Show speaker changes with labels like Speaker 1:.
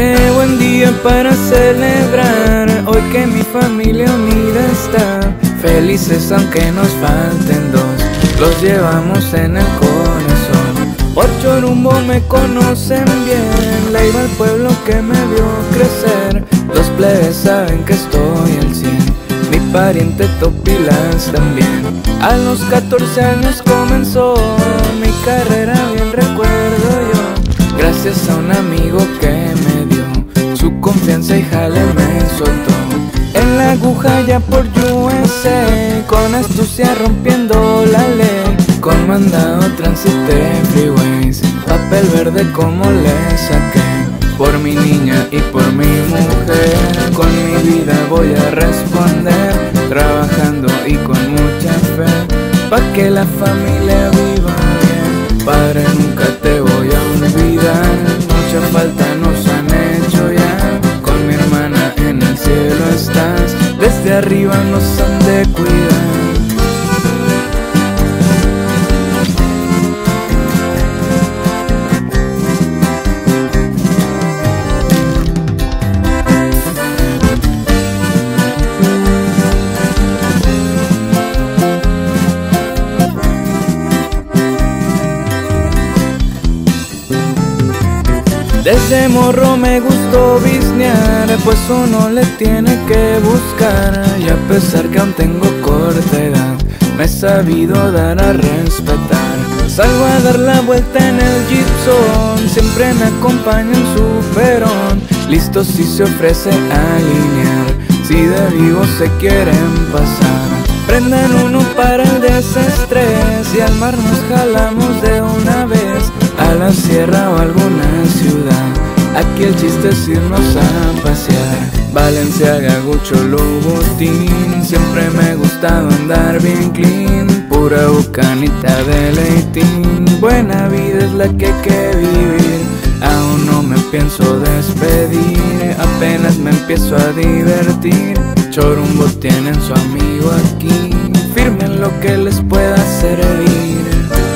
Speaker 1: Qué buen día para celebrar, hoy que mi familia unida está. Felices aunque nos falten dos, los llevamos en el corazón. Por Chorumbo me conocen bien, la iba al pueblo que me vio crecer. Los plebes saben que estoy al cien, mi pariente Topilas también. A los 14 años comenzó mi carrera, bien recuerdo yo. Gracias a un amigo que me y jale me soltó. En la aguja ya por USA, con astucia rompiendo la ley. Con mandado transité freeways, papel verde como le saqué. Por mi niña y por mi mujer, con mi vida voy a responder, trabajando y con mucha fe, pa' que la familia arriba nos han de cuidar. Desde morro me gustó biznear, pues uno le tiene que buscar. Y a pesar que aún tengo corta edad, me he sabido dar a respetar. Salgo a dar la vuelta en el Gibson, siempre me acompaña un superón. Listo si se ofrece alinear, si de vivo se quieren pasar. Prendan uno para el desestrés y al mar nos jalamos de una vez a la sierra o alguna ciudad. Aquí el chiste es irnos a pasear. Valenciaga, Gucho, Louboutin Siempre me ha gustado andar bien clean. Pura bucanita de leitín. Buena vida es la que hay que vivir. Aún no me pienso despedir Apenas me empiezo a divertir. Chorumbo tienen su amigo aquí Firmen lo que les pueda servir